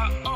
are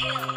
two.